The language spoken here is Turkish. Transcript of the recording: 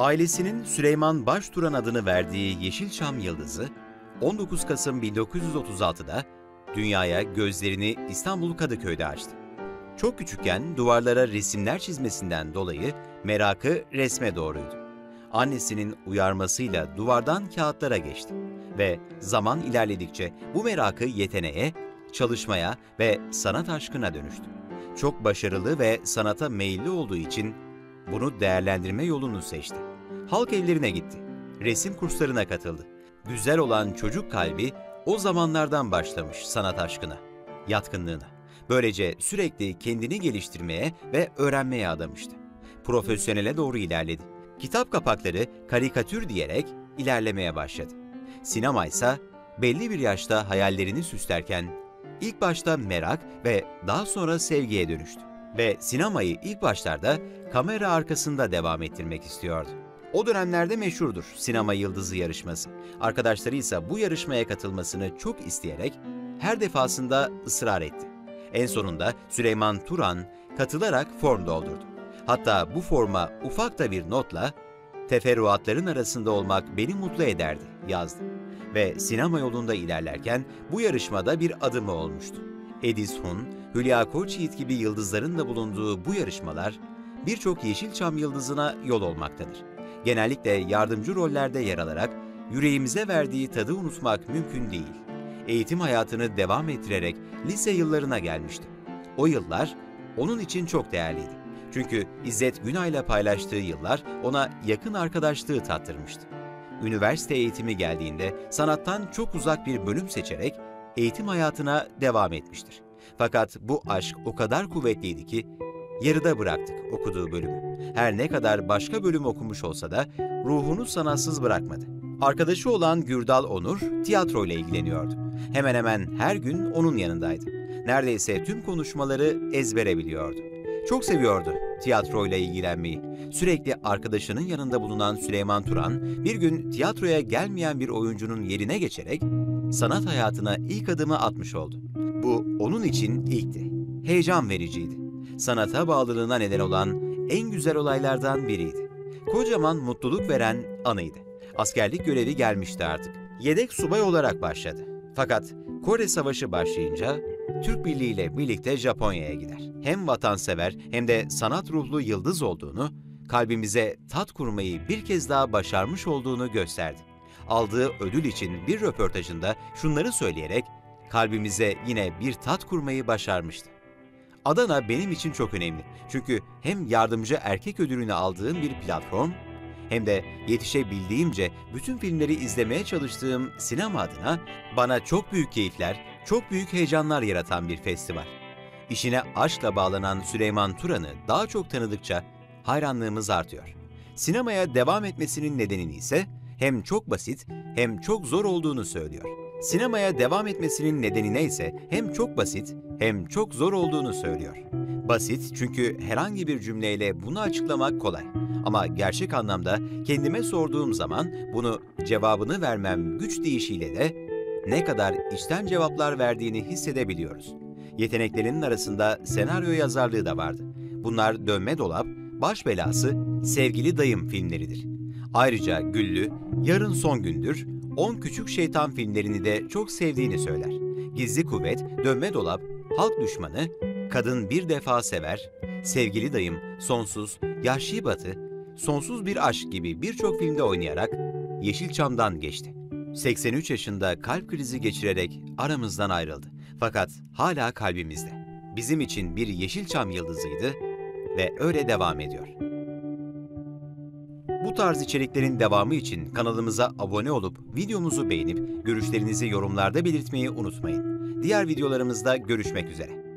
Ailesinin Süleyman Başturan adını verdiği Yeşilçam Yıldızı, 19 Kasım 1936'da dünyaya gözlerini İstanbul Kadıköy'de açtı. Çok küçükken duvarlara resimler çizmesinden dolayı merakı resme doğruydu. Annesinin uyarmasıyla duvardan kağıtlara geçti ve zaman ilerledikçe bu merakı yeteneğe, çalışmaya ve sanat aşkına dönüştü. Çok başarılı ve sanata meyilli olduğu için bunu değerlendirme yolunu seçti. Halk evlerine gitti. Resim kurslarına katıldı. Güzel olan çocuk kalbi o zamanlardan başlamış sanat aşkına, yatkınlığına. Böylece sürekli kendini geliştirmeye ve öğrenmeye adamıştı. Profesyonele doğru ilerledi. Kitap kapakları karikatür diyerek ilerlemeye başladı. Sinema ise belli bir yaşta hayallerini süslerken ilk başta merak ve daha sonra sevgiye dönüştü. Ve sinemayı ilk başlarda kamera arkasında devam ettirmek istiyordu. O dönemlerde meşhurdur sinema yıldızı yarışması. Arkadaşları ise bu yarışmaya katılmasını çok isteyerek her defasında ısrar etti. En sonunda Süleyman Turan katılarak form doldurdu. Hatta bu forma ufak da bir notla teferruatların arasında olmak beni mutlu ederdi yazdı. Ve sinema yolunda ilerlerken bu yarışmada bir adımı olmuştu. Edis Hun, Hülya Koçyiğit gibi yıldızların da bulunduğu bu yarışmalar birçok Yeşilçam yıldızına yol olmaktadır. Genellikle yardımcı rollerde yer alarak yüreğimize verdiği tadı unutmak mümkün değil. Eğitim hayatını devam ettirerek lise yıllarına gelmişti. O yıllar onun için çok değerliydi. Çünkü İzzet Günay'la paylaştığı yıllar ona yakın arkadaşlığı tattırmıştı. Üniversite eğitimi geldiğinde sanattan çok uzak bir bölüm seçerek eğitim hayatına devam etmiştir. Fakat bu aşk o kadar kuvvetliydi ki yarıda bıraktık okuduğu bölümü. Her ne kadar başka bölüm okumuş olsa da ruhunu sanatsız bırakmadı. Arkadaşı olan Gürdal Onur tiyatroyla ilgileniyordu. Hemen hemen her gün onun yanındaydı. Neredeyse tüm konuşmaları ezbere biliyordu. Çok seviyordu tiyatroyla ilgilenmeyi. Sürekli arkadaşının yanında bulunan Süleyman Turan bir gün tiyatroya gelmeyen bir oyuncunun yerine geçerek sanat hayatına ilk adımı atmış oldu. Bu onun için ilkti. Heyecan vericiydi. Sanata bağlılığına neden olan en güzel olaylardan biriydi. Kocaman mutluluk veren anıydı. Askerlik görevi gelmişti artık. Yedek subay olarak başladı. Fakat Kore Savaşı başlayınca Türk Birliği ile birlikte Japonya'ya gider. Hem vatansever hem de sanat ruhlu yıldız olduğunu, kalbimize tat kurmayı bir kez daha başarmış olduğunu gösterdi. Aldığı ödül için bir röportajında şunları söyleyerek kalbimize yine bir tat kurmayı başarmıştı. Adana benim için çok önemli. Çünkü hem yardımcı erkek ödülünü aldığım bir platform hem de yetişebildiğimce bütün filmleri izlemeye çalıştığım sinema adına bana çok büyük keyifler, çok büyük heyecanlar yaratan bir festival. İşine aşkla bağlanan Süleyman Turan'ı daha çok tanıdıkça hayranlığımız artıyor. Sinemaya devam etmesinin nedenini ise hem çok basit hem çok zor olduğunu söylüyor. Sinemaya devam etmesinin nedeni neyse hem çok basit hem çok zor olduğunu söylüyor. Basit çünkü herhangi bir cümleyle bunu açıklamak kolay. Ama gerçek anlamda kendime sorduğum zaman bunu cevabını vermem güç deyişiyle de ne kadar içten cevaplar verdiğini hissedebiliyoruz. Yeteneklerinin arasında senaryo yazarlığı da vardı. Bunlar Dönme Dolap, Baş Belası, Sevgili Dayım filmleridir. Ayrıca Güllü, Yarın Son Gündür, On Küçük Şeytan filmlerini de çok sevdiğini söyler. Gizli Kuvvet, Dönme Dolap, Halk Düşmanı, Kadın Bir Defa Sever, Sevgili Dayım, Sonsuz, Yahşi Batı, Sonsuz Bir Aşk gibi birçok filmde oynayarak Yeşilçam'dan geçti. 83 yaşında kalp krizi geçirerek aramızdan ayrıldı. Fakat hala kalbimizde. Bizim için bir Yeşilçam yıldızıydı ve öyle devam ediyor. Bu tarz içeriklerin devamı için kanalımıza abone olup videomuzu beğenip görüşlerinizi yorumlarda belirtmeyi unutmayın. Diğer videolarımızda görüşmek üzere.